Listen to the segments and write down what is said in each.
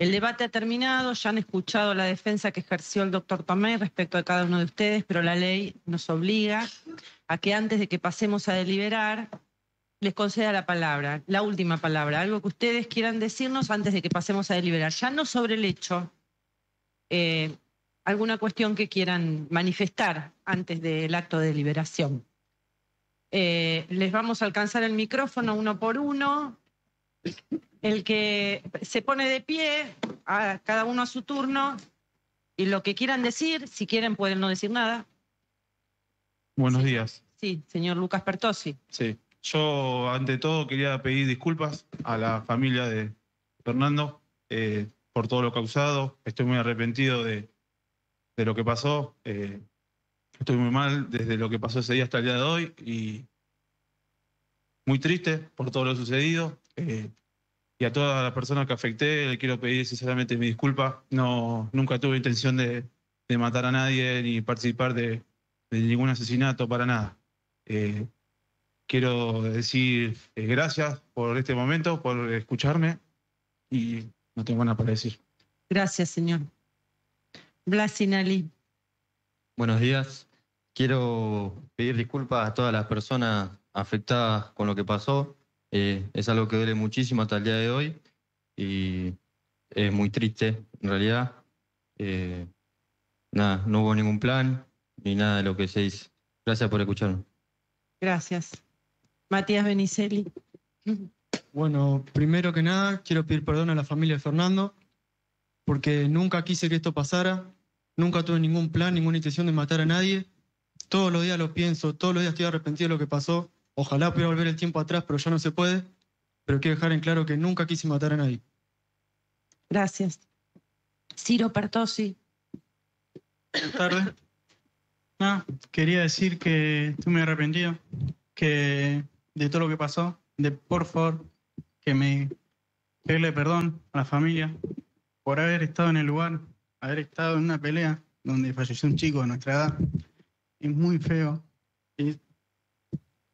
El debate ha terminado, ya han escuchado la defensa que ejerció el doctor Tomé respecto de cada uno de ustedes, pero la ley nos obliga a que antes de que pasemos a deliberar, les conceda la palabra, la última palabra, algo que ustedes quieran decirnos antes de que pasemos a deliberar. Ya no sobre el hecho, eh, alguna cuestión que quieran manifestar antes del acto de deliberación. Eh, les vamos a alcanzar el micrófono uno por uno. El que se pone de pie, a cada uno a su turno, y lo que quieran decir, si quieren pueden no decir nada. Buenos días. Sí, señor Lucas Pertosi. Sí. Yo, ante todo, quería pedir disculpas a la familia de Fernando eh, por todo lo causado. Estoy muy arrepentido de, de lo que pasó. Eh, estoy muy mal desde lo que pasó ese día hasta el día de hoy y muy triste por todo lo sucedido. Eh, y a todas las personas que afecté le quiero pedir sinceramente mi disculpa. No, nunca tuve intención de, de matar a nadie ni participar de, de ningún asesinato para nada. Eh, quiero decir eh, gracias por este momento, por escucharme y no tengo nada para decir. Gracias, señor. Blasinali. Buenos días. Quiero pedir disculpas a todas las personas afectadas con lo que pasó. Eh, es algo que duele muchísimo hasta el día de hoy y es muy triste, en realidad. Eh, nada, no hubo ningún plan ni nada de lo que se dice. Gracias por escucharme. Gracias. Matías Benicelli. Bueno, primero que nada, quiero pedir perdón a la familia de Fernando, porque nunca quise que esto pasara, nunca tuve ningún plan, ninguna intención de matar a nadie. Todos los días lo pienso, todos los días estoy arrepentido de lo que pasó. Ojalá pudiera volver el tiempo atrás, pero ya no se puede. Pero quiero dejar en claro que nunca quise matar a nadie. Gracias. Ciro Pertosi. Buenas tardes. No, quería decir que estoy muy arrepentido que de todo lo que pasó, de por favor que me pedirle perdón a la familia por haber estado en el lugar, haber estado en una pelea donde falleció un chico de nuestra edad. Es muy feo. Es-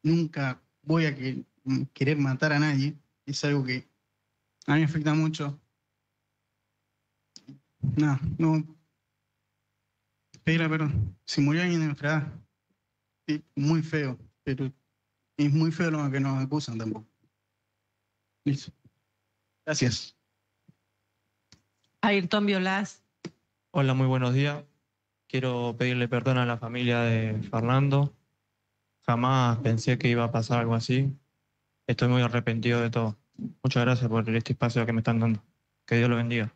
nunca voy a que- querer matar a nadie. Es algo que a mí me afecta mucho. No, no. Pedirle perdón. Si murió alguien de nuestra edad, es muy feo, pero es muy feo lo que nos acusan tampoco. Listo. Gracias. Ayrton Violás. Hola, muy buenos días. Quiero pedirle perdón a la familia de Fernando. Jamás pensé que iba a pasar algo así. Estoy muy arrepentido de todo. Muchas gracias por este espacio que me están dando. Que Dios lo bendiga.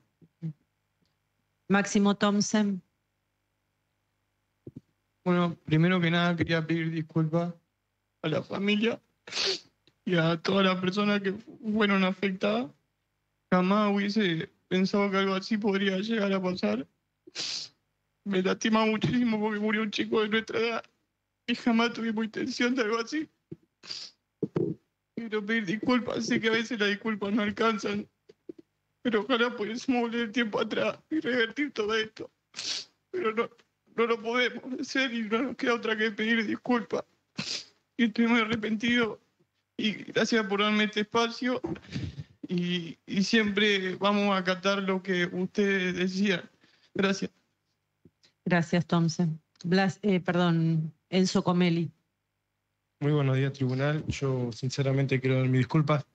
Máximo Thompson. Bueno, primero que nada quería pedir disculpas a la familia y a todas las personas que fueron afectadas. Jamás hubiese pensado que algo así podría llegar a pasar. Me lastima muchísimo porque murió un chico de nuestra edad y jamás tuvimos intención de algo así. Quiero pedir disculpas, sé que a veces las disculpas no alcanzan, pero ojalá pudiésemos volver el tiempo atrás y revertir todo esto. Pero no, no lo podemos hacer y no nos queda otra que pedir disculpas. Y estoy muy arrepentido y gracias por darme este espacio y, y siempre vamos a acatar lo que ustedes decían. Gracias. Gracias, Thompson. Blas, eh, perdón, Enzo Comelli. Muy buenos días, tribunal. Yo sinceramente quiero dar mis disculpas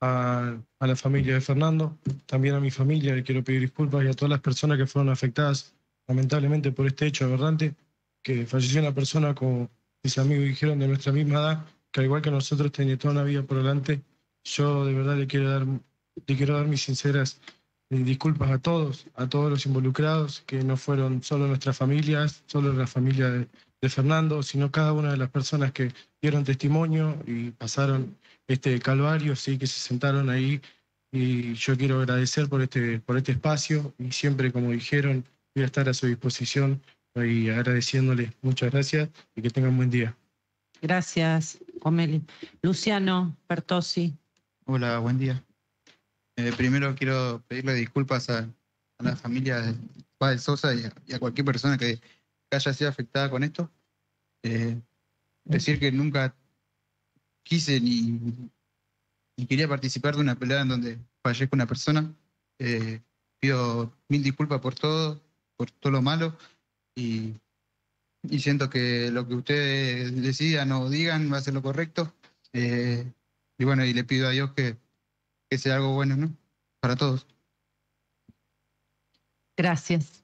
a, a la familia de Fernando, también a mi familia le quiero pedir disculpas y a todas las personas que fueron afectadas lamentablemente por este hecho aberrante, que falleció una persona, como mis amigos dijeron, de nuestra misma edad, que al igual que nosotros tenía toda una vida por delante. Yo de verdad le quiero dar, le quiero dar mis sinceras eh, disculpas a todos, a todos los involucrados, que no fueron solo nuestras familias, solo la familia de, de Fernando, sino cada una de las personas que dieron testimonio y pasaron este calvario, sí, que se sentaron ahí. Y yo quiero agradecer por este, por este espacio y siempre, como dijeron, voy a estar a su disposición y agradeciéndole. Muchas gracias y que tengan buen día. Gracias, Comelli. Luciano Pertosi. Hola, buen día. Eh, primero quiero pedirle disculpas a, a la familia de Padre Sosa y a, y a cualquier persona que, que haya sido afectada con esto. Eh, decir que nunca quise ni, ni quería participar de una pelea en donde fallezca una persona. Eh, pido mil disculpas por todo, por todo lo malo y, y siento que lo que ustedes decidan o digan va a ser lo correcto. Eh, y bueno, y le pido a Dios que, que sea algo bueno, ¿no? Para todos. Gracias.